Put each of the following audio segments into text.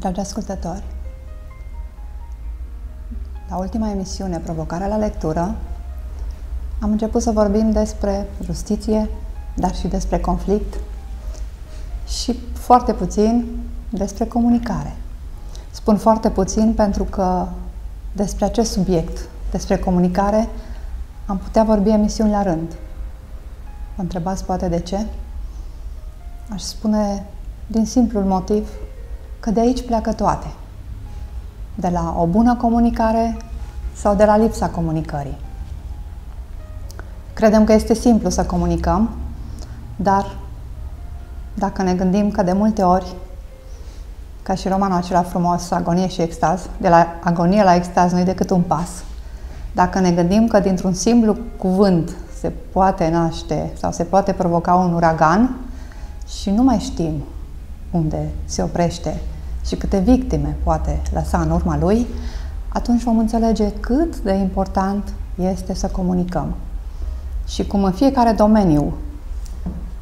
Dragi ascultători, la ultima emisiune, Provocarea la lectură, am început să vorbim despre justiție, dar și despre conflict și foarte puțin despre comunicare. Spun foarte puțin pentru că despre acest subiect, despre comunicare, am putea vorbi emisiuni la rând. Vă întrebați poate de ce? Aș spune din simplul motiv că de aici pleacă toate. De la o bună comunicare sau de la lipsa comunicării. Credem că este simplu să comunicăm, dar dacă ne gândim că de multe ori, ca și romanul acela frumos, Agonie și extaz, de la agonie la extaz nu e decât un pas. Dacă ne gândim că dintr-un simplu cuvânt se poate naște sau se poate provoca un uragan și nu mai știm unde se oprește și câte victime poate lăsa în urma lui, atunci vom înțelege cât de important este să comunicăm. Și cum în fiecare domeniu,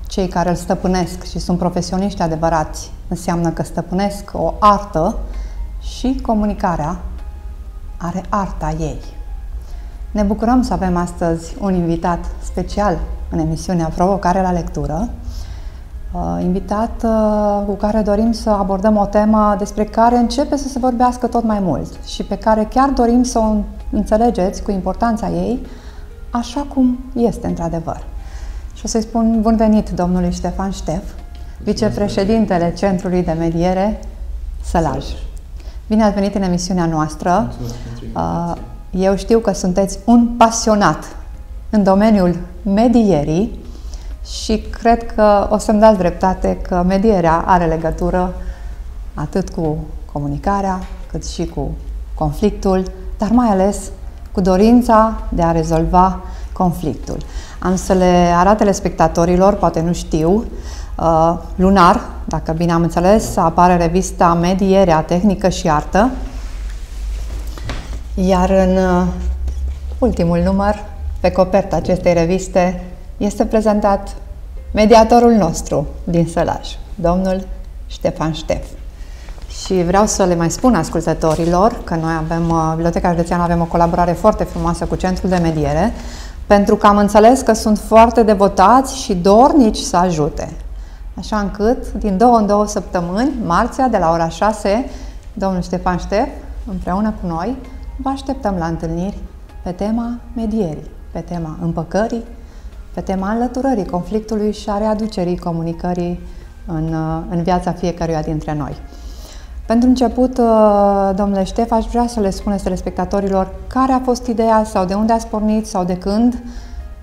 cei care îl stăpânesc și sunt profesioniști adevărați, înseamnă că stăpânesc o artă și comunicarea are arta ei. Ne bucurăm să avem astăzi un invitat special în emisiunea Provocare la lectură, Uh, invitat uh, cu care dorim să abordăm o temă despre care începe să se vorbească tot mai mult și pe care chiar dorim să o înțelegeți cu importanța ei așa cum este într-adevăr. Și o să-i spun bun venit domnului Ștefan Ștef, vicepreședintele Centrului de Mediere Sălaj. Bine ați venit în emisiunea noastră. Uh, eu știu că sunteți un pasionat în domeniul medierii și cred că o să-mi dați dreptate că medierea are legătură atât cu comunicarea, cât și cu conflictul, dar mai ales cu dorința de a rezolva conflictul. Am să le arăt telespectatorilor, poate nu știu, uh, lunar, dacă bine am înțeles, apare revista Medierea Tehnică și Artă, iar în uh, ultimul număr, pe coperta acestei reviste, este prezentat mediatorul nostru din Sălaj, domnul Ștefan Ștef. Și vreau să le mai spun ascultătorilor că noi avem, uh, Biblioteca Județeană avem o colaborare foarte frumoasă cu Centrul de Mediere, pentru că am înțeles că sunt foarte devotați și dornici să ajute. Așa încât, din două în două săptămâni, marțea, de la ora 6, domnul Ștefan Ștef, împreună cu noi, vă așteptăm la întâlniri pe tema medierii, pe tema împăcării, pe tema înlăturării conflictului și a readucerii comunicării în, în viața fiecăruia dintre noi. Pentru început, uh, domnule Ștef, aș vrea să le spuneți telespectatorilor care a fost ideea sau de unde ați pornit sau de când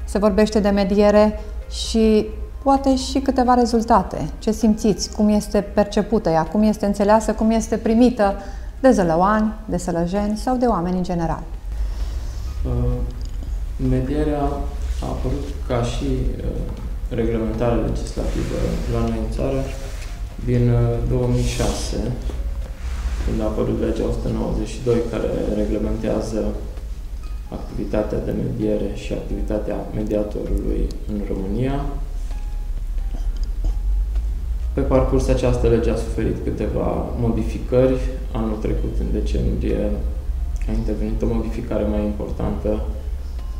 se vorbește de mediere și poate și câteva rezultate. Ce simțiți? Cum este percepută ea? Cum este înțeleasă? Cum este primită de zălăoani, de sălăjeni sau de oameni în general? Uh, medierea a apărut ca și uh, reglementare legislativă la noi în țară din 2006, uh, când a apărut legea 192 care reglementează activitatea de mediere și activitatea mediatorului în România. Pe parcurs această lege a suferit câteva modificări. Anul trecut, în decembrie, a intervenit o modificare mai importantă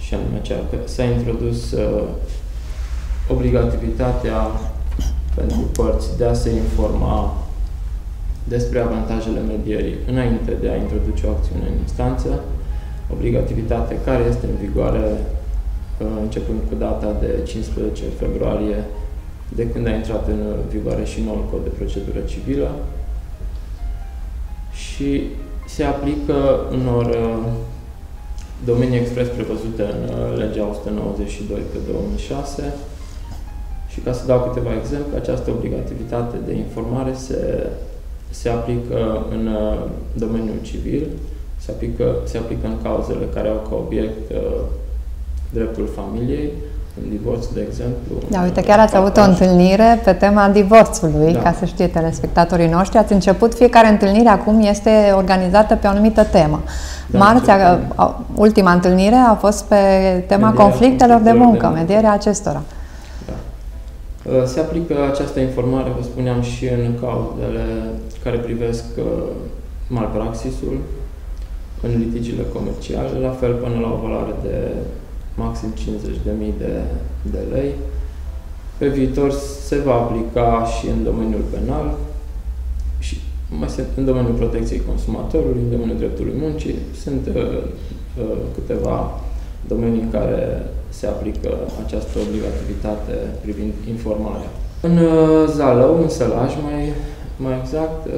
și anume aceea că s-a introdus uh, obligativitatea pentru părți de a se informa despre avantajele medierii înainte de a introduce o acțiune în instanță, obligativitate care este în vigoare uh, începând cu data de 15 februarie, de când a intrat în vigoare și noul cod de procedură civilă. Și se aplică unor uh, domenii expres prevăzute în uh, legea 192 pe 2006 și ca să dau câteva exemple, această obligativitate de informare se, se aplică în uh, domeniul civil, se aplică, se aplică în cauzele care au ca obiect uh, dreptul familiei, în divorț, de exemplu. Da, uite, chiar ați avut o întâlnire pe tema divorțului, da. ca să știe telespectatorii noștri. Ați început, fiecare întâlnire acum este organizată pe o anumită temă. Da, Marțea, ultima întâlniere a fost pe tema medierea conflictelor de muncă, de muncă, medierea acestora. Da. Se aplică această informare, vă spuneam, și în cauzele care privesc malpraxisul, în litigiile comerciale, la fel până la o valoare de maxim 50.000 de, de lei. Pe viitor se va aplica și în domeniul penal și mai sunt în domeniul protecției consumatorului, în domeniul dreptului muncii. Sunt uh, uh, câteva domenii în care se aplică această obligativitate privind informarea. În uh, Zalău, în Sălaj, mai, mai exact, uh,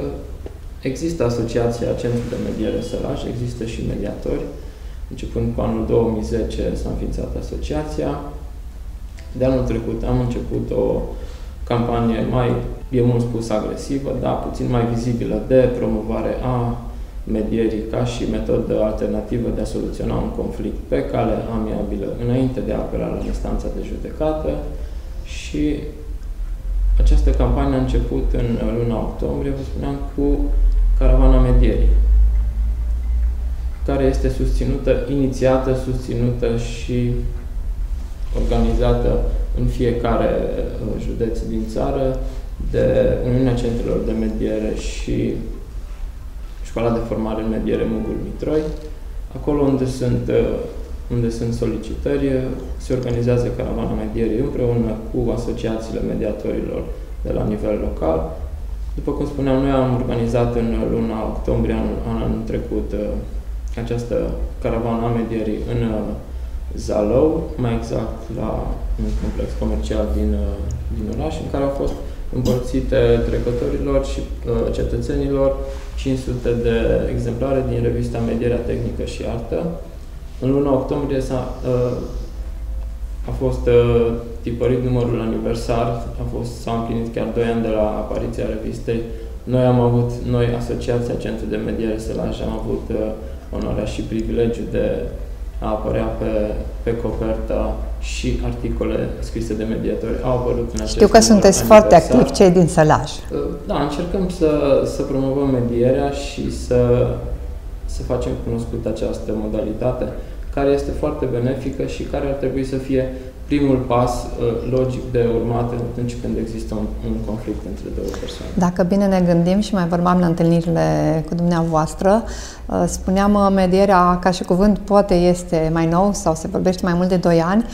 Există Asociația Centru de Mediere Sălaj, există și mediatori. Începând cu anul 2010 s-a înființat asociația. De anul trecut am început o campanie mai, e mult spus, agresivă, dar puțin mai vizibilă de promovare a medierii ca și metodă alternativă de a soluționa un conflict pe cale amiabilă înainte de a apela la instanța de judecată și această campanie a început în luna octombrie, vă spuneam, cu Caravana Medierii, care este susținută, inițiată, susținută și organizată în fiecare uh, județ din țară de Uniunea Centrelor de Mediere și Școala de Formare în Mediere Mugul Mitroi. Acolo unde sunt, uh, unde sunt solicitări, se organizează caravana medierii împreună cu asociațiile mediatorilor de la nivel local după cum spuneam, noi am organizat în luna octombrie anul, anul trecut uh, această caravană a medierii în uh, Zalău, mai exact la un complex comercial din, uh, din oraș, în care au fost împărțite trecătorilor și cetățenilor 500 de exemplare din revista Medierea Tehnică și Artă. În luna octombrie s-a a fost uh, tipărit numărul aniversar, a fost, s-a împlinit chiar 2 ani de la apariția revistei. Noi am avut, noi, Asociația Centru de Mediere Sălaj, am avut uh, onoarea și privilegiul de a apărea pe, pe coperta și articole scrise de mediatori au apărut în acest Știu că sunteți aniversar. foarte activi cei din Sălaj. Uh, da, încercăm să, să promovăm medierea și să, să facem cunoscută această modalitate care este foarte benefică și care ar trebui să fie primul pas uh, logic de urmat atunci când există un, un conflict între două persoane. Dacă bine ne gândim și mai vorbeam la întâlnirile cu dumneavoastră, uh, spuneam uh, medierea ca și cuvânt poate este mai nou sau se vorbește mai mult de 2 ani,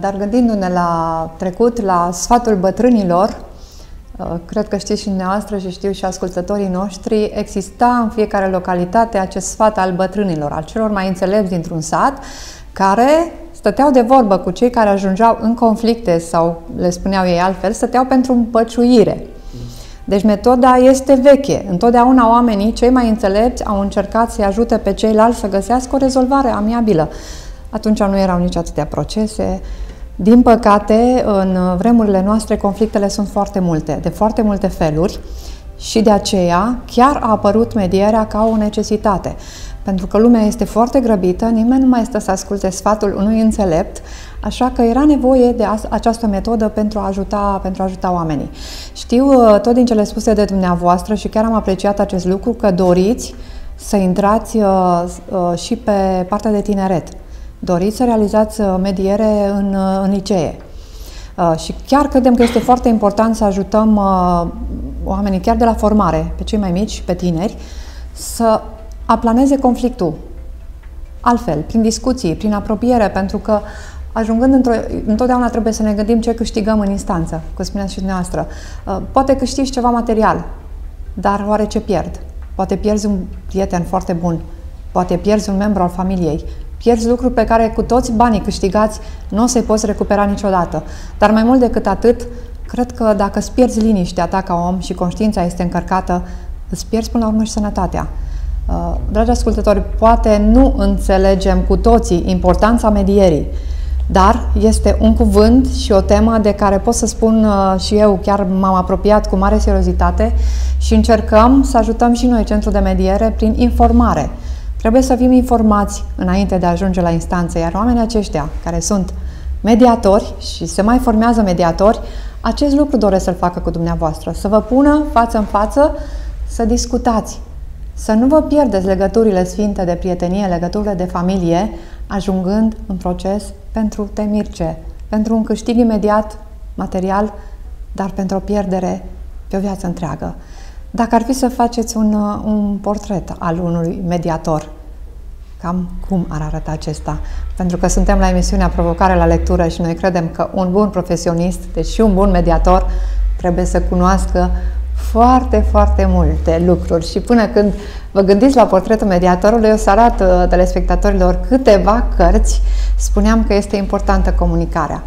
dar gândindu-ne la trecut, la sfatul bătrânilor, cred că știți și dumneavoastră și știu și ascultătorii noștri, exista în fiecare localitate acest sfat al bătrânilor, al celor mai înțelepți dintr-un sat, care stăteau de vorbă cu cei care ajungeau în conflicte sau le spuneau ei altfel, stăteau pentru împăciuire. Deci metoda este veche. Întotdeauna oamenii, cei mai înțelepți, au încercat să-i ajute pe ceilalți să găsească o rezolvare amiabilă. Atunci nu erau nici atâtea procese. Din păcate, în vremurile noastre, conflictele sunt foarte multe, de foarte multe feluri și de aceea chiar a apărut medierea ca o necesitate. Pentru că lumea este foarte grăbită, nimeni nu mai stă să asculte sfatul unui înțelept, așa că era nevoie de această metodă pentru a ajuta, pentru a ajuta oamenii. Știu uh, tot din cele spuse de dumneavoastră și chiar am apreciat acest lucru că doriți să intrați uh, uh, și pe partea de tineret. Doriți să realizați mediere în, în licee. Și chiar credem că este foarte important să ajutăm oamenii chiar de la formare, pe cei mai mici și pe tineri, să aplaneze conflictul. Altfel, prin discuții, prin apropiere, pentru că ajungând într-o... Întotdeauna trebuie să ne gândim ce câștigăm în instanță, cum spuneați și dumneavoastră. Uh, poate câștigi ceva material, dar oare ce pierd? Poate pierzi un prieten foarte bun, poate pierzi un membru al familiei, pierzi lucruri pe care cu toți banii câștigați nu o să-i poți recupera niciodată. Dar mai mult decât atât, cred că dacă îți pierzi liniștea ta ca om și conștiința este încărcată, îți pierzi până la urmă și sănătatea. Uh, dragi ascultători, poate nu înțelegem cu toții importanța medierii, dar este un cuvânt și o temă de care pot să spun uh, și eu, chiar m-am apropiat cu mare seriozitate și încercăm să ajutăm și noi Centrul de Mediere prin informare. Trebuie să fim informați înainte de a ajunge la instanță, iar oamenii aceștia care sunt mediatori și se mai formează mediatori, acest lucru doresc să-l facă cu dumneavoastră, să vă pună față în față, să discutați, să nu vă pierdeți legăturile sfinte de prietenie, legăturile de familie, ajungând în proces pentru temirce, pentru un câștig imediat material, dar pentru o pierdere pe o viață întreagă. Dacă ar fi să faceți un, uh, un portret al unui mediator, cam cum ar arăta acesta? Pentru că suntem la emisiunea Provocare la lectură și noi credem că un bun profesionist, deci și un bun mediator, trebuie să cunoască foarte, foarte multe lucruri și până când vă gândiți la portretul mediatorului, o să arăt uh, telespectatorilor câteva cărți. Spuneam că este importantă comunicarea.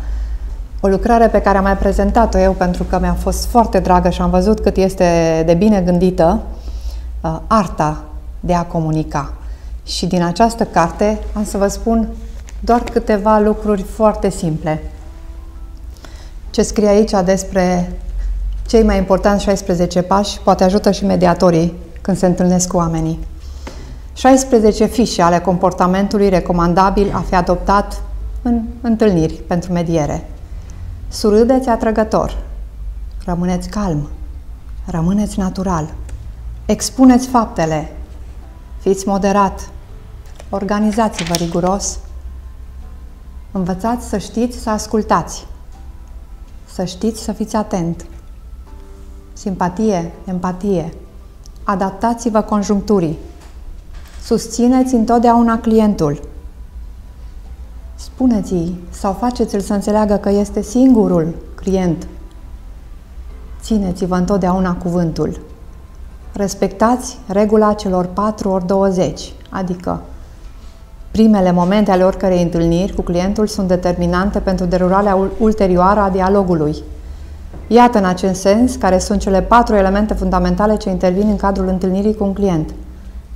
O lucrare pe care am mai prezentat-o eu pentru că mi-a fost foarte dragă și am văzut cât este de bine gândită, uh, arta de a comunica. Și din această carte am să vă spun doar câteva lucruri foarte simple. Ce scrie aici despre cei mai importanți 16 pași poate ajută și mediatorii când se întâlnesc cu oamenii. 16 fișe ale comportamentului recomandabil a fi adoptat în întâlniri pentru mediere. Surâdeți atrăgător, rămâneți calm, rămâneți natural, expuneți faptele, fiți moderat, organizați-vă riguros, învățați să știți să ascultați, să știți să fiți atent, simpatie, empatie, adaptați-vă conjuncturii, susțineți întotdeauna clientul, spuneți-i sau faceți-l să înțeleagă că este singurul client. Țineți-vă întotdeauna cuvântul. Respectați regula celor 4 ori 20, adică primele momente ale oricărei întâlniri cu clientul sunt determinante pentru derularea ulterioară a dialogului. Iată în acest sens care sunt cele patru elemente fundamentale ce intervin în cadrul întâlnirii cu un client.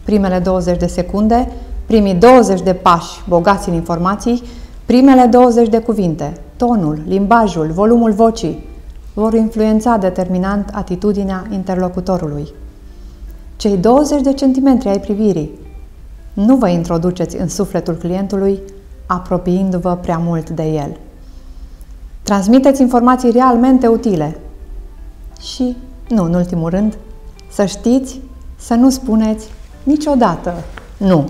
Primele 20 de secunde, primii 20 de pași bogați în informații, primele 20 de cuvinte, tonul, limbajul, volumul vocii, vor influența determinant atitudinea interlocutorului. Cei 20 de centimetri ai privirii. Nu vă introduceți în sufletul clientului apropiindu-vă prea mult de el. Transmiteți informații realmente utile. Și, nu în ultimul rând, să știți să nu spuneți niciodată nu,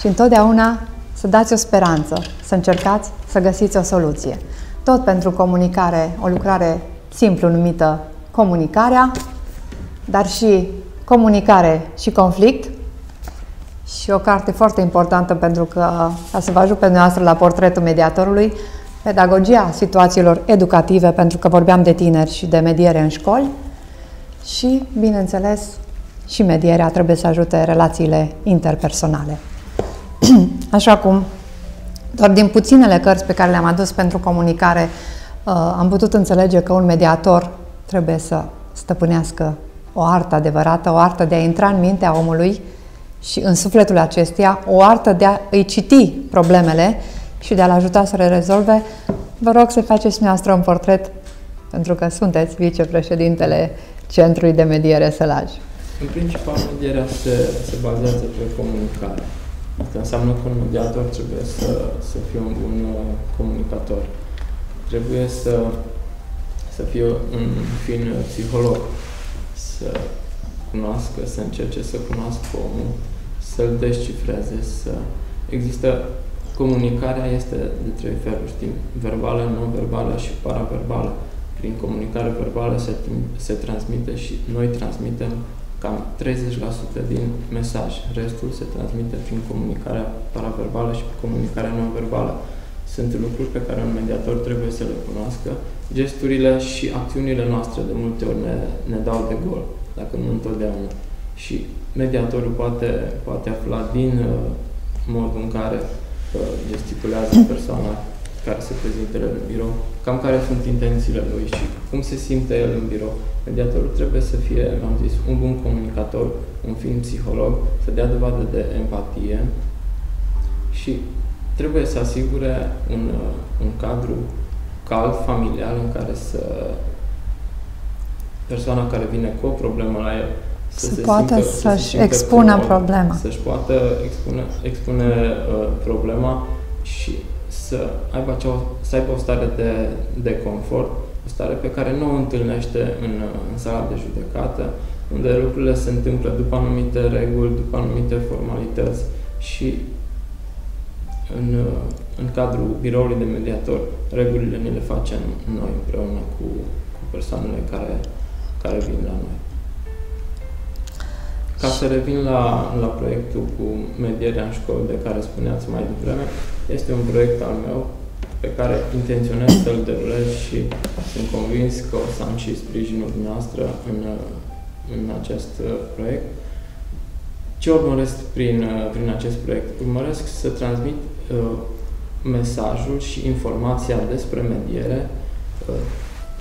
ci întotdeauna să dați o speranță, să încercați să găsiți o soluție. Tot pentru comunicare, o lucrare simplu numită comunicarea, dar și comunicare și conflict și o carte foarte importantă pentru că, ca să vă ajut pe noastră la portretul mediatorului, pedagogia situațiilor educative, pentru că vorbeam de tineri și de mediere în școli și, bineînțeles, și medierea trebuie să ajute relațiile interpersonale. Așa cum doar din puținele cărți pe care le-am adus pentru comunicare uh, am putut înțelege că un mediator trebuie să stăpânească o artă adevărată, o artă de a intra în mintea omului și în sufletul acesteia, o artă de a îi citi problemele și de a-l ajuta să le rezolve, vă rog să faceți noastră un portret, pentru că sunteți vicepreședintele Centrului de Mediere Sălaj. În principal, medierea se, se bazează pe comunicare. Asta înseamnă că un mediator trebuie să, să fie un bun uh, comunicator. Trebuie să, să fie un fin psiholog, să cunoască, să încerce să cunoască omul, să-l descifreze, să... Există Comunicarea este de trei feluri, știm, verbală, non-verbală și paraverbală. Prin comunicare verbală se, se transmite și noi transmitem cam 30% din mesaj. Restul se transmite prin comunicarea paraverbală și comunicarea non-verbală. Sunt lucruri pe care un mediator trebuie să le cunoască. Gesturile și acțiunile noastre de multe ori ne, ne dau de gol, dacă nu întotdeauna. Și mediatorul poate, poate afla din uh, modul în care gesticulează persoana care se prezintă în birou, cam care sunt intențiile lui și cum se simte el în birou. Mediatorul trebuie să fie, am zis, un bun comunicator, un fin psiholog, să dea dovadă de empatie și trebuie să asigure un, un cadru cald, familial, în care să persoana care vine cu o problemă la el să, să se poată să-și să expună comod, problema. Să-și poată expune, expune uh, problema și să aibă, acea, să aibă o stare de, de confort, o stare pe care nu o întâlnește în, în sala de judecată, unde lucrurile se întâmplă după anumite reguli, după anumite formalități și în, în cadrul biroului de mediator, regulile ne le facem noi împreună cu, cu persoanele care, care vin la noi. Ca să revin la, la proiectul cu medierea în școli de care spuneați mai devreme, este un proiect al meu pe care intenționez să-l derulez și sunt convins că o să am și sprijinul dumneavoastră în, în acest proiect. Ce urmăresc prin, prin acest proiect? Urmăresc să transmit uh, mesajul și informația despre mediere uh,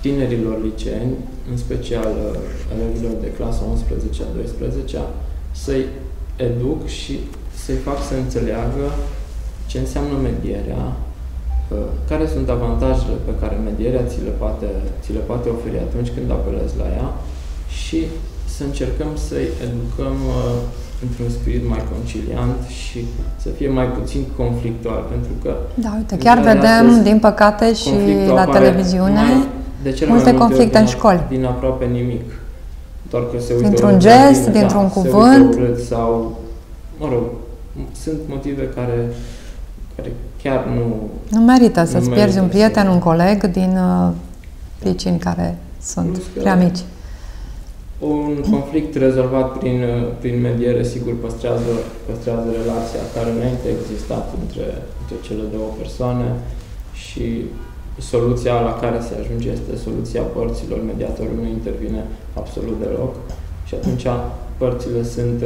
tinerilor liceeni, în special uh, elevilor de clasa 11 a 12 să-i educ și să-i fac să înțeleagă ce înseamnă medierea, uh, care sunt avantajele pe care medierea ți le, poate, ți le poate oferi atunci când apelezi la ea și să încercăm să-i educăm uh, într-un spirit mai conciliant și să fie mai puțin conflictual, pentru că... Da, uite, chiar vedem, din păcate, și la televiziune, mai, de cele multe mai conflicte în școli. Din aproape nimic. Doar că se uită Dintr-un gest, bine, dintr-un da, cuvânt. Se uită sau, mă rog, sunt motive care, care chiar nu... Nu merită să-ți pierzi un prieten, să... un coleg din uh, pricini care sunt prea mici. Un conflict rezolvat prin, prin mediere, sigur, păstrează, păstrează relația care înainte a existat între, între cele două persoane și soluția la care se ajunge este soluția părților, mediatorul nu intervine absolut deloc și atunci părțile sunt,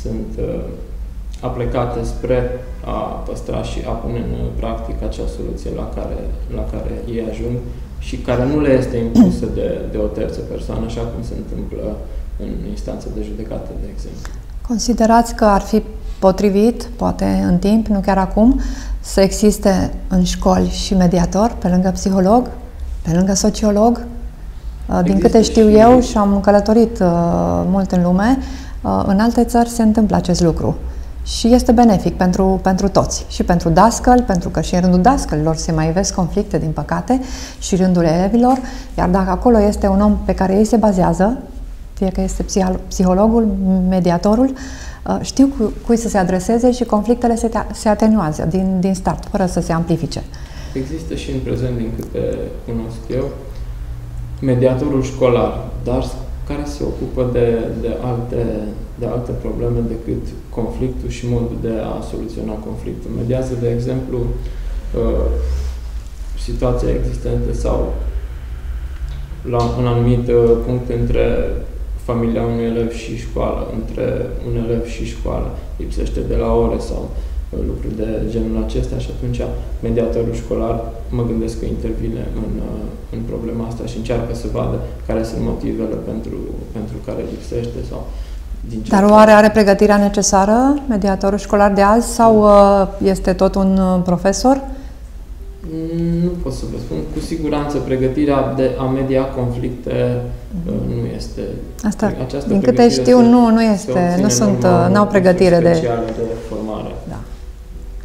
sunt aplicate spre a păstra și a pune în practică acea soluție la care, la care ei ajung și care nu le este impusă de, de o terță persoană, așa cum se întâmplă în instanță de judecată, de exemplu. Considerați că ar fi potrivit, poate în timp, nu chiar acum, să existe în școli și mediator, pe lângă psiholog, pe lângă sociolog? Uh, din câte știu și... eu și am călătorit uh, mult în lume, uh, în alte țări se întâmplă acest lucru și este benefic pentru, pentru toți. Și pentru dascăl, pentru că și în rândul dascălilor se mai vezi conflicte, din păcate, și în rândul elevilor, iar dacă acolo este un om pe care ei se bazează, fie că este psihologul, mediatorul, uh, știu cui să se adreseze și conflictele se, se atenuează din, din start, fără să se amplifice. Există și în prezent, din câte cunosc eu, mediatorul școlar, dar care se ocupă de, de, alte, de alte probleme decât conflictul și modul de a soluționa conflictul. Mediază, de exemplu, uh, situația existentă sau la un anumit uh, punct între familia unui elev și școală, între un elev și școală, lipsește de la ore sau uh, lucruri de genul acesta și atunci mediatorul școlar mă gândesc că intervine în, în problema asta și încearcă să vadă care sunt motivele pentru, pentru care lipsește sau din Dar oare are pregătirea necesară mediatorul școlar de azi sau uh, este tot un uh, profesor? Mm, nu pot să vă spun. Cu siguranță pregătirea de a media conflicte uh, nu este... Asta, Această din câte știu, se, nu, nu este, nu sunt, n-au pregătire de... de formare da.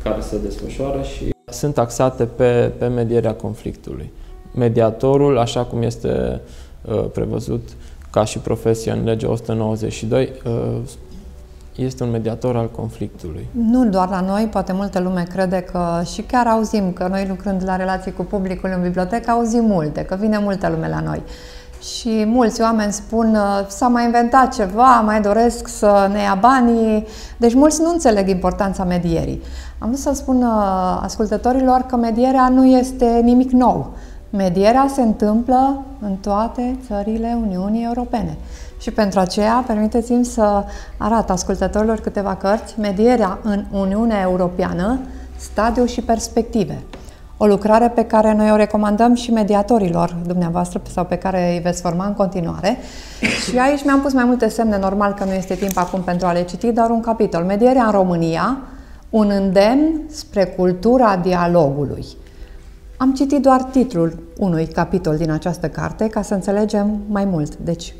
care se desfășoară și sunt taxate pe, pe medierea conflictului. Mediatorul, așa cum este uh, prevăzut, ca și profesie în legea 192, uh, este un mediator al conflictului. Nu doar la noi, poate multă lume crede că și chiar auzim că noi lucrând la relații cu publicul în bibliotecă auzim multe, că vine multă lume la noi. Și mulți oameni spun, uh, s-a mai inventat ceva, mai doresc să ne ia banii. Deci mulți nu înțeleg importanța medierii. Am vrut să spun uh, ascultătorilor că medierea nu este nimic nou. Medierea se întâmplă în toate țările Uniunii Europene. Și pentru aceea, permiteți-mi să arăt ascultătorilor câteva cărți, Medierea în Uniunea Europeană, stadiu și perspective. O lucrare pe care noi o recomandăm și mediatorilor dumneavoastră sau pe care îi veți forma în continuare. Și aici mi-am pus mai multe semne, normal că nu este timp acum pentru a le citi, doar un capitol. Medierea în România, un îndemn spre cultura dialogului. Am citit doar titlul unui capitol din această carte ca să înțelegem mai mult. Deci,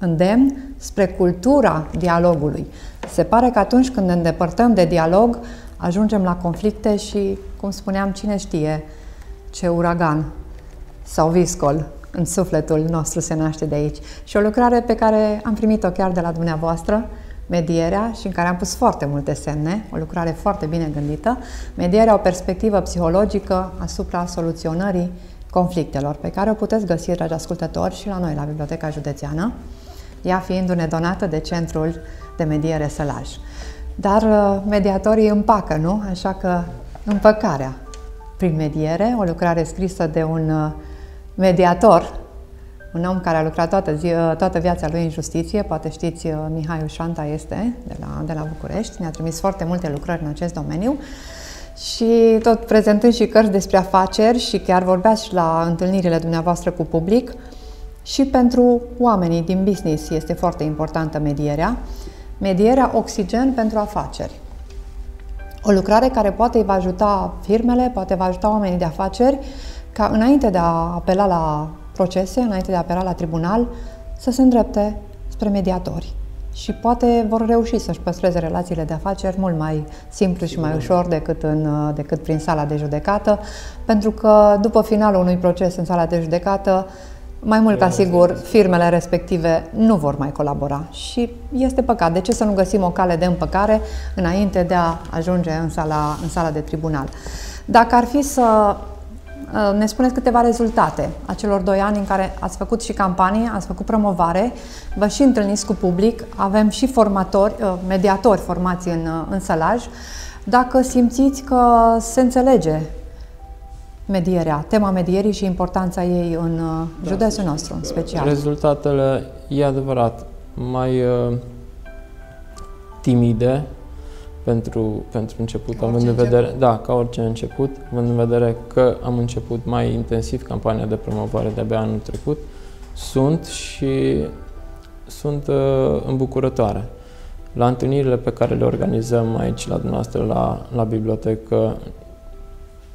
îndemn spre cultura dialogului. Se pare că atunci când ne îndepărtăm de dialog, ajungem la conflicte și, cum spuneam, cine știe ce uragan sau viscol în sufletul nostru se naște de aici. Și o lucrare pe care am primit-o chiar de la dumneavoastră, medierea și în care am pus foarte multe semne, o lucrare foarte bine gândită, medierea o perspectivă psihologică asupra soluționării conflictelor, pe care o puteți găsi, dragi ascultători, și la noi, la Biblioteca Județeană, ea fiindu-ne donată de Centrul de Mediere Sălaj. Dar uh, mediatorii împacă, nu? Așa că împăcarea prin mediere, o lucrare scrisă de un uh, mediator, un om care a lucrat toată, zi, uh, toată viața lui în justiție, poate știți, Mihai Ușanta este de la, de la București, ne-a trimis foarte multe lucrări în acest domeniu și tot prezentând și cărți despre afaceri și chiar vorbeați și la întâlnirile dumneavoastră cu public, și pentru oamenii din business este foarte importantă medierea. Medierea oxigen pentru afaceri. O lucrare care poate va ajuta firmele, poate va ajuta oamenii de afaceri ca înainte de a apela la procese, înainte de a apela la tribunal, să se îndrepte spre mediatori. Și poate vor reuși să-și păstreze relațiile de afaceri mult mai simplu și mai ușor decât, în, decât prin sala de judecată, pentru că după finalul unui proces în sala de judecată, mai mult ca sigur, firmele respective nu vor mai colabora și este păcat. De ce să nu găsim o cale de împăcare înainte de a ajunge în sala, în sala de tribunal? Dacă ar fi să uh, ne spuneți câteva rezultate a celor doi ani în care ați făcut și campanie, ați făcut promovare, vă și întâlniți cu public, avem și formatori, uh, mediatori formați în, uh, în sălaj, dacă simțiți că se înțelege medierea, tema medierii și importanța ei în uh, da, județul nostru, în special. Rezultatele, e adevărat, mai uh, timide pentru, pentru început, ca având în vedere, început. da, ca orice început, având în vedere că am început mai intensiv campania de promovare de-abia anul trecut, sunt și sunt uh, îmbucurătoare. La întâlnirile pe care le organizăm aici la dumneavoastră la, la bibliotecă,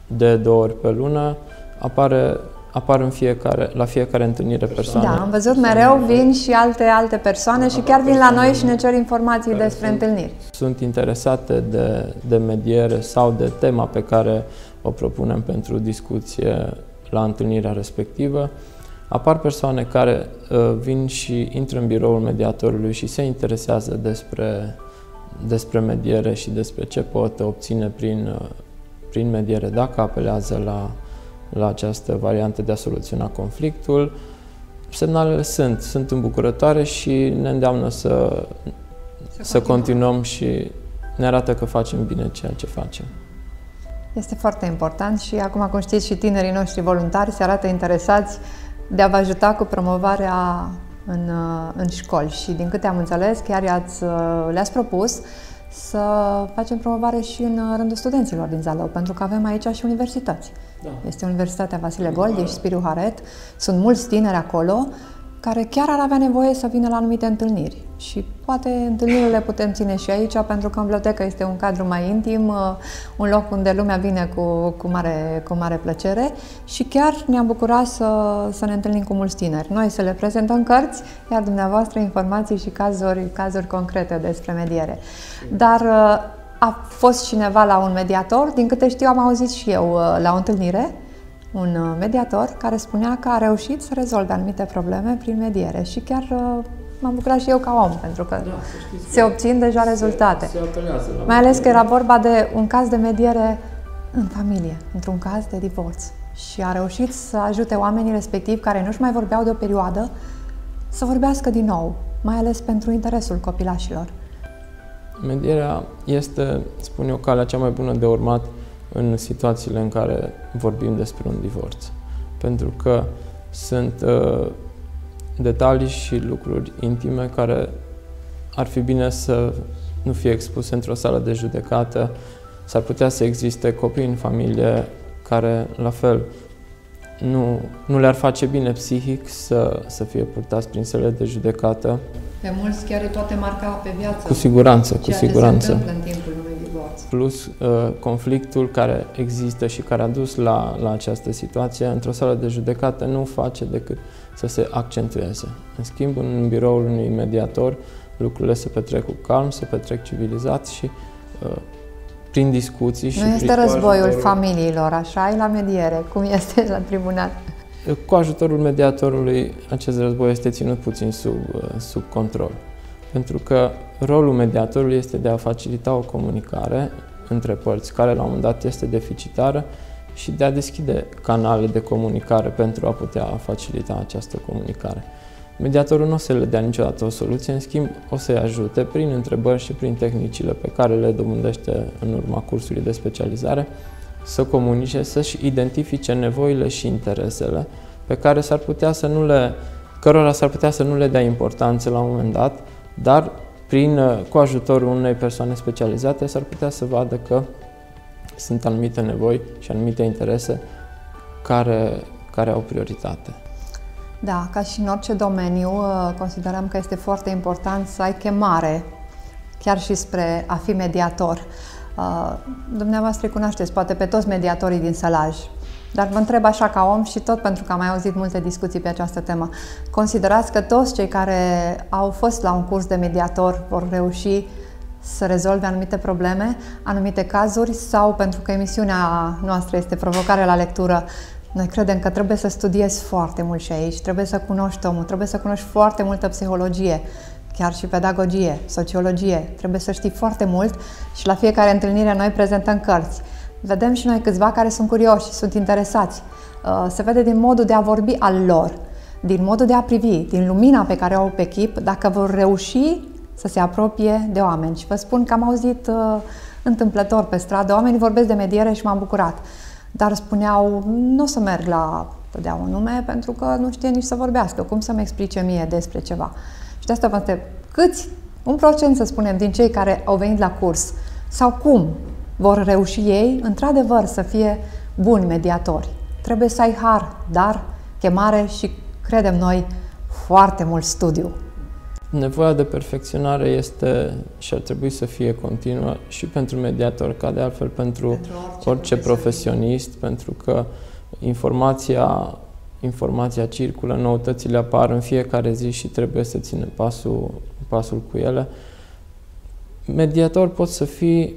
de două ori pe lună, apare apar în fiecare, la fiecare întâlnire persoane. Da, am văzut mereu, vin și alte alte persoane și chiar vin la noi și ne cer informații despre sunt, întâlniri. Sunt interesate de, de mediere sau de tema pe care o propunem pentru discuție la întâlnirea respectivă. Apar persoane care uh, vin și intră în biroul mediatorului și se interesează despre, despre mediere și despre ce pot obține prin uh, prin mediere, dacă apelează la, la această variantă de a soluționa conflictul, semnalele sunt, sunt îmbucurătoare și ne îndeamnă să, să, să continuăm. și ne arată că facem bine ceea ce facem. Este foarte important și acum, cum știți, și tinerii noștri voluntari se arată interesați de a vă ajuta cu promovarea în, în școli. Și din câte am înțeles, chiar i-ați, le-ați propus să facem promovare și în rândul studenților din Zalău, pentru că avem aici și universități. Da. Este Universitatea Vasile Goldi și Spiriu Haret. Sunt mulți tineri acolo care chiar ar avea nevoie să vină la anumite întâlniri. Și poate întâlnirile le putem ține și aici, pentru că în bibliotecă este un cadru mai intim, uh, un loc unde lumea vine cu, cu, mare, cu mare plăcere și chiar ne-am bucurat să, să ne întâlnim cu mulți tineri. Noi să le prezentăm cărți, iar dumneavoastră informații și cazuri, cazuri concrete despre mediere. Dar uh, a fost cineva la un mediator, din câte știu am auzit și eu uh, la o întâlnire, un uh, mediator care spunea că a reușit să rezolve anumite probleme prin mediere și chiar uh, m-am bucurat și eu ca om, pentru că da, se obțin deja rezultate. Se, se Mai ales că era vorba de un caz de mediere în familie, într-un caz de divorț. Și a reușit să ajute oamenii respectivi care nu-și mai vorbeau de o perioadă să vorbească din nou, mai ales pentru interesul copilașilor. Medierea este, spun eu, calea cea mai bună de urmat în situațiile în care vorbim despre un divorț. Pentru că sunt uh, detalii și lucruri intime care ar fi bine să nu fie expuse într-o sală de judecată. S-ar putea să existe copii în familie care, la fel, nu, nu le-ar face bine psihic să, să fie purtați prin sale de judecată. Pe mulți chiar îi poate marca pe viață. Cu siguranță, cu siguranță. Plus uh, conflictul care există și care a dus la, la această situație, într-o sală de judecată nu face decât să se accentueze. În schimb, în biroul unui mediator, lucrurile se petrec cu calm, se petrec civilizat și uh, prin discuții și Nu este prin războiul ajutorul... familiilor, așa e la mediere, cum este la tribunal. Cu ajutorul mediatorului, acest război este ținut puțin sub, uh, sub control. Pentru că rolul mediatorului este de a facilita o comunicare între părți, care la un moment dat este deficitară, și de a deschide canale de comunicare pentru a putea facilita această comunicare. Mediatorul nu o să le dea niciodată o soluție, în schimb o să-i ajute prin întrebări și prin tehnicile pe care le dobândește în urma cursului de specializare să comunice, să-și identifice nevoile și interesele pe care s-ar putea să nu le, cărora s-ar putea să nu le dea importanță la un moment dat, dar prin, cu ajutorul unei persoane specializate s-ar putea să vadă că sunt anumite nevoi și anumite interese care, care au prioritate. Da, ca și în orice domeniu, uh, considerăm că este foarte important să ai chemare, chiar și spre a fi mediator. Uh, dumneavoastră cunoașteți poate pe toți mediatorii din sălaj, dar vă întreb așa ca om și tot pentru că am mai auzit multe discuții pe această temă. Considerați că toți cei care au fost la un curs de mediator vor reuși să rezolve anumite probleme, anumite cazuri sau pentru că emisiunea noastră este provocare la lectură, noi credem că trebuie să studiezi foarte mult și aici, trebuie să cunoști omul, trebuie să cunoști foarte multă psihologie, chiar și pedagogie, sociologie. Trebuie să știi foarte mult și la fiecare întâlnire noi prezentăm cărți. Vedem și noi câțiva care sunt curioși, sunt interesați. Uh, se vede din modul de a vorbi al lor, din modul de a privi, din lumina pe care o au pe chip, dacă vor reuși să se apropie de oameni. Și vă spun că am auzit uh, întâmplător pe stradă, oamenii vorbesc de mediere și m-am bucurat. Dar spuneau, nu o să merg la să dea un nume pentru că nu știe nici să vorbească, cum să-mi explice mie despre ceva. Și de asta vă întreb, câți, un procent să spunem, din cei care au venit la curs sau cum vor reuși ei, într-adevăr, să fie buni mediatori. Trebuie să ai har, dar chemare și, credem noi, foarte mult studiu. Nevoia de perfecționare este și ar trebui să fie continuă și pentru mediator, ca de altfel pentru, pentru orice, orice profesionist, pentru că informația, informația circulă, noutățile apar în fiecare zi și trebuie să ținem pasul, pasul cu ele. Mediator poți să fii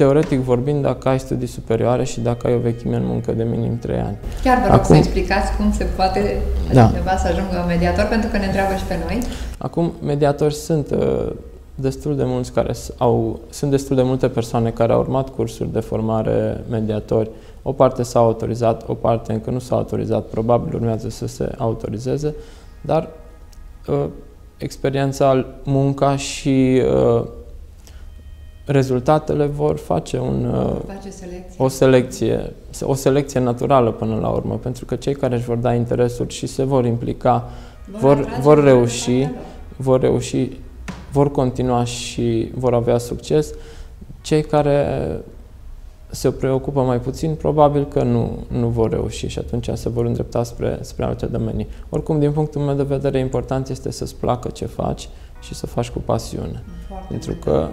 teoretic vorbind, dacă ai studii superioare și dacă ai o vechime în muncă de minim 3 ani. Chiar vă rog Acum, să explicați cum se poate da. cineva să ajungă mediator, pentru că ne întreabă și pe noi. Acum, mediatori sunt uh, destul de mulți care au, sunt destul de multe persoane care au urmat cursuri de formare mediatori. O parte s-a autorizat, o parte încă nu s-a autorizat, probabil urmează să se autorizeze, dar uh, experiența, munca și uh, rezultatele vor face, un, uh, face selecție. o selecție, o selecție naturală până la urmă, pentru că cei care își vor da interesul și se vor implica vor, vor, vor reuși, vor reuși, vor continua și vor avea succes. Cei care se preocupă mai puțin, probabil că nu, nu vor reuși și atunci se vor îndrepta spre, spre alte domenii. Oricum, din punctul meu de vedere, important este să-ți placă ce faci și să faci cu pasiune. Foarte Pentru că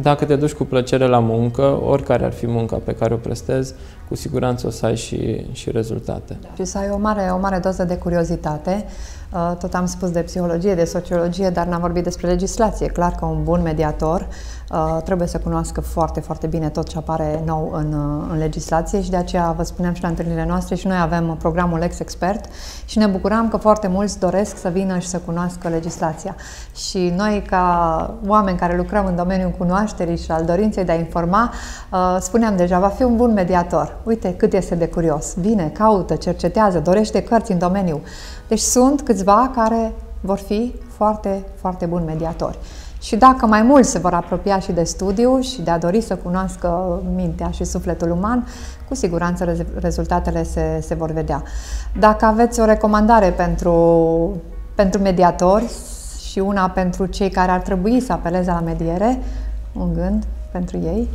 dacă te duci cu plăcere la muncă, oricare ar fi munca pe care o prestezi, cu siguranță o să ai și, și rezultate. Da. Și să ai o mare, o mare doză de curiozitate. Uh, tot am spus de psihologie, de sociologie, dar n-am vorbit despre legislație. Clar că un bun mediator Uh, trebuie să cunoască foarte, foarte bine tot ce apare nou în, uh, în legislație și de aceea vă spuneam și la întâlnirile noastre și noi avem programul Lex Expert și ne bucuram că foarte mulți doresc să vină și să cunoască legislația. Și noi, ca oameni care lucrăm în domeniul cunoașterii și al dorinței de a informa, uh, spuneam deja, va fi un bun mediator. Uite cât este de curios. Vine, caută, cercetează, dorește cărți în domeniu. Deci sunt câțiva care vor fi foarte, foarte buni mediatori. Și dacă mai mulți se vor apropia și de studiu și de a dori să cunoască mintea și sufletul uman, cu siguranță rezultatele se, se vor vedea. Dacă aveți o recomandare pentru, pentru mediatori și una pentru cei care ar trebui să apeleze la mediere, un gând pentru ei?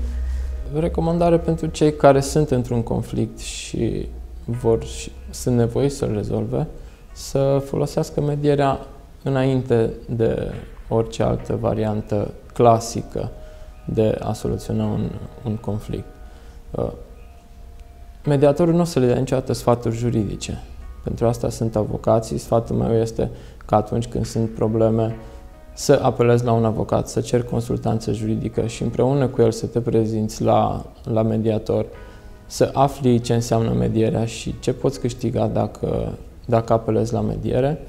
Recomandare pentru cei care sunt într-un conflict și vor și sunt nevoiți să-l rezolve, să folosească medierea înainte de orice altă variantă clasică de a soluționa un, un conflict. Uh, mediatorul nu o să le dea niciodată sfaturi juridice. Pentru asta sunt avocații. Sfatul meu este că atunci când sunt probleme, să apelezi la un avocat, să ceri consultanță juridică și împreună cu el să te prezinți la, la mediator, să afli ce înseamnă medierea și ce poți câștiga dacă, dacă apelezi la mediere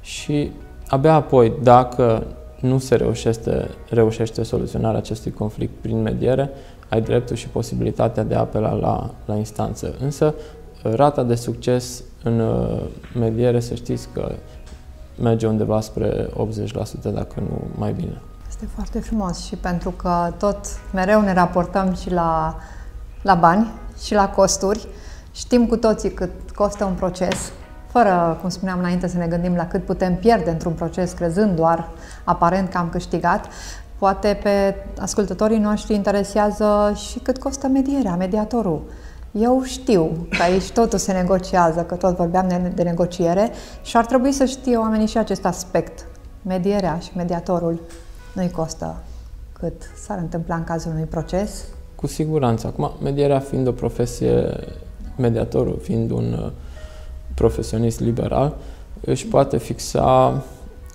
și abia apoi, dacă nu se reușește, reușește soluționarea acestui conflict prin mediere, ai dreptul și posibilitatea de a apela la, la instanță. Însă, rata de succes în uh, mediere, să știți că merge undeva spre 80%, dacă nu mai bine. Este foarte frumos și pentru că tot mereu ne raportăm și la, la bani și la costuri. Știm cu toții cât costă un proces, fără, cum spuneam înainte, să ne gândim la cât putem pierde într-un proces, crezând doar aparent că am câștigat. Poate pe ascultătorii noștri interesează și cât costă medierea, mediatorul. Eu știu că aici totul se negociază, că tot vorbeam de negociere și ar trebui să știe oamenii și acest aspect. Medierea și mediatorul nu-i costă cât s-ar întâmpla în cazul unui proces? Cu siguranță. Acum, medierea fiind o profesie, mediatorul fiind un uh, profesionist liberal, își poate fixa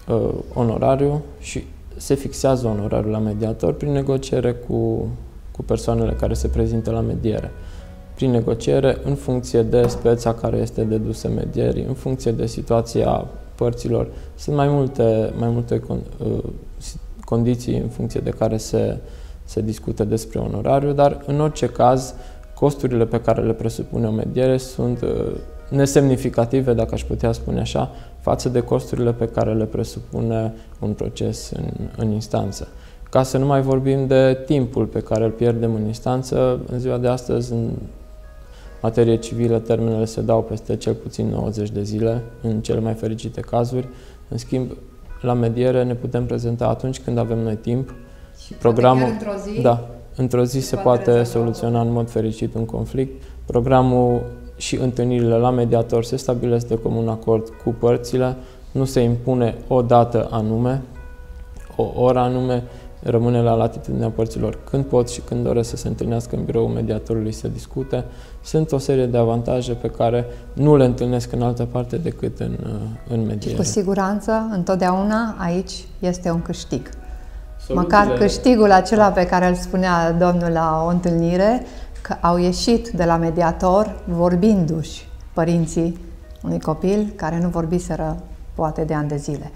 uh, onorariu și se fixează onorariul la mediator prin negociere cu, cu persoanele care se prezintă la mediere. Prin negociere, în funcție de speța care este dedusă medierii, în funcție de situația părților, sunt mai multe, mai multe uh, condiții în funcție de care se, se discută despre onorariu, dar în orice caz, costurile pe care le presupune o mediere sunt uh, nesemnificative, dacă aș putea spune așa, față de costurile pe care le presupune un proces în, în instanță. Ca să nu mai vorbim de timpul pe care îl pierdem în instanță, în ziua de astăzi, în materie civilă, termenele se dau peste cel puțin 90 de zile, în cele mai fericite cazuri. În schimb, la mediere ne putem prezenta atunci când avem noi timp. Și programul, într-o zi? Da, într-o zi se, se poate, poate soluționa în mod fericit un conflict. Programul și întâlnirile la mediator se stabilesc de comun acord cu părțile, nu se impune o dată anume, o oră anume, rămâne la latitudinea părților când pot și când doresc să se întâlnească în biroul mediatorului să discute. Sunt o serie de avantaje pe care nu le întâlnesc în altă parte decât în, în mediere. Și cu siguranță, întotdeauna aici este un câștig. Soluțiile... Măcar câștigul acela pe care îl spunea domnul la o întâlnire, că au ieșit de la mediator vorbindu-și părinții unui copil care nu vorbiseră poate de ani de zile.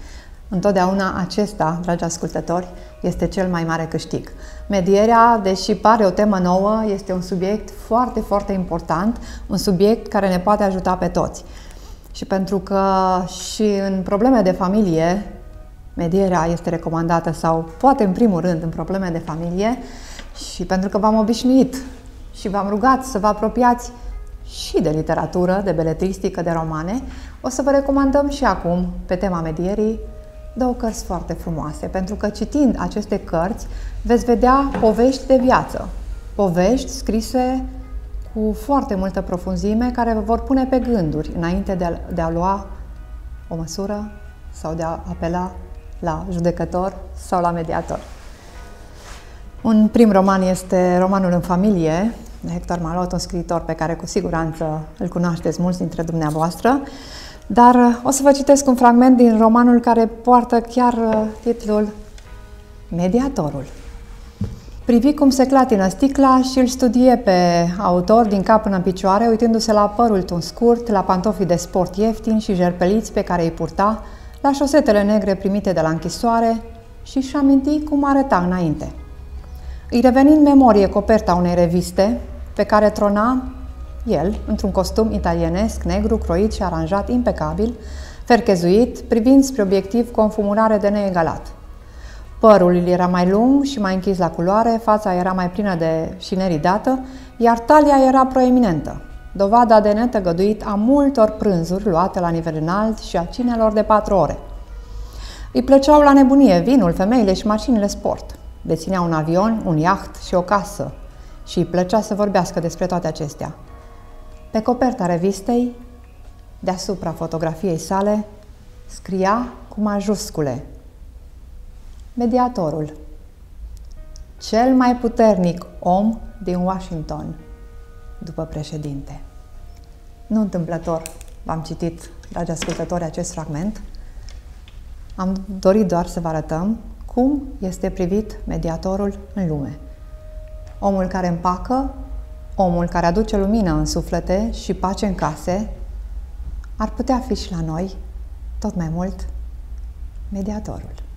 Întotdeauna acesta, dragi ascultători, este cel mai mare câștig. Medierea, deși pare o temă nouă, este un subiect foarte, foarte important, un subiect care ne poate ajuta pe toți. Și pentru că și în probleme de familie, medierea este recomandată sau poate în primul rând în probleme de familie și pentru că v-am obișnuit și v-am rugat să vă apropiați și de literatură, de beletristică, de romane, o să vă recomandăm și acum, pe tema medierii, două cărți foarte frumoase, pentru că citind aceste cărți veți vedea povești de viață, povești scrise cu foarte multă profunzime care vă vor pune pe gânduri înainte de a, de a lua o măsură sau de a apela la judecător sau la mediator. Un prim roman este romanul În familie, de Hector Malot, un scriitor pe care cu siguranță îl cunoașteți mulți dintre dumneavoastră. Dar uh, o să vă citesc un fragment din romanul care poartă chiar uh, titlul Mediatorul. Privi cum se clatină sticla și îl studie pe autor din cap până în picioare, uitându-se la părul tun scurt, la pantofii de sport ieftini și jerpeliți pe care îi purta, la șosetele negre primite de la închisoare și își aminti cum arăta înainte. Îi reveni în memorie coperta unei reviste pe care trona el, într-un costum italienesc, negru, croit și aranjat impecabil, ferchezuit, privind spre obiectiv cu o înfumurare de neegalat. Părul îl era mai lung și mai închis la culoare, fața era mai plină de și neridată, iar talia era proeminentă, dovada de netăgăduit a multor prânzuri luate la nivel înalt și a cinelor de patru ore. Îi plăceau la nebunie vinul, femeile și mașinile sport. Deținea un avion, un iaht și o casă și îi plăcea să vorbească despre toate acestea. Pe coperta revistei, deasupra fotografiei sale, scria cu majuscule Mediatorul, cel mai puternic om din Washington, după președinte. Nu întâmplător v-am citit, dragi ascultători, acest fragment. Am dorit doar să vă arătăm cum este privit mediatorul în lume. Omul care împacă omul care aduce lumină în suflete și pace în case, ar putea fi și la noi, tot mai mult, mediatorul.